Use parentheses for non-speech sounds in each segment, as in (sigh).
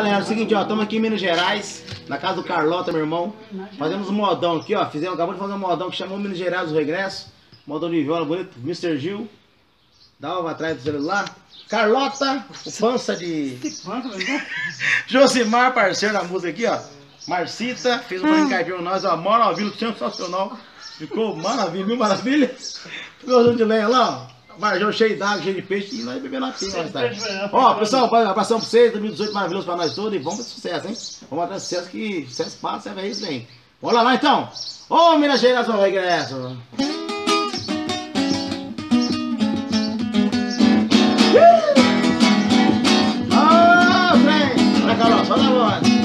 galera, é o seguinte, ó, estamos aqui em Minas Gerais, na casa do Carlota, meu irmão. Fazemos um modão aqui, ó. Fizemos, acabamos de fazer um modão que chamou Minas Gerais do Regresso. Modão de viola bonito, Mr. Gil. Dá uma atrás do celular. Carlota, o pança de. (laughs) Josimar, parceiro da música aqui, ó. Marcita, fez um de caipira com nós, ó. Maravilha, sensacional. Ficou maravilha, viu? Maravilha. Ficou de lenha lá, ó. Varjão cheio d'água, cheio de peixe e nós bebendo aqui, nós tá. Ó, pessoal, abração pra vocês, 2018 maravilhoso pra nós todos e vamos pra sucesso, hein? Vamos atrás de sucesso que sucesso passa, é isso aí. Bora lá então! Ô, Minas Gerais, ao regresso! Ô, trem! Olha, Carol, solta a voz!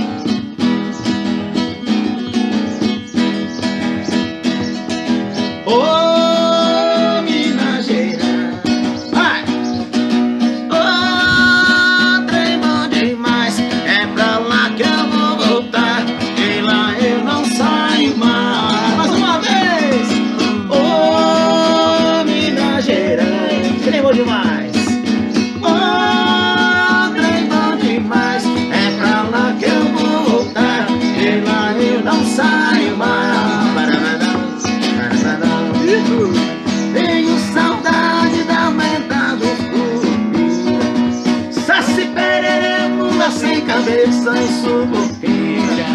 Cabeça e sucupira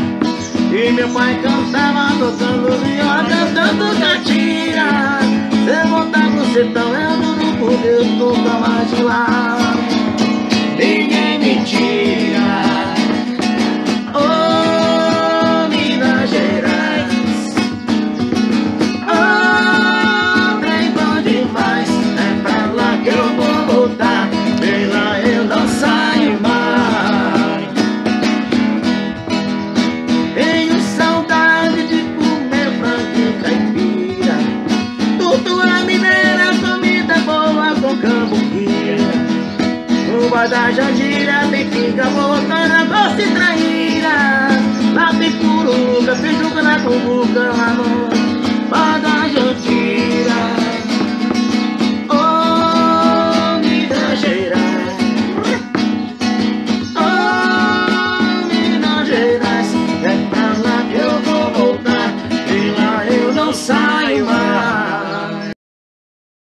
E meu pai cantava tocando viola, cantando catira Se voltar pro sertão eu não poder nunca mais de lá roda já gira, tem que voltando, vou se traíra. Lá tem curuca, tem na cumbuca, lá no roda já gira. Oh, Minas Gerais. Oh, Minas Gerais. É pra lá que eu vou voltar, e lá eu não saio.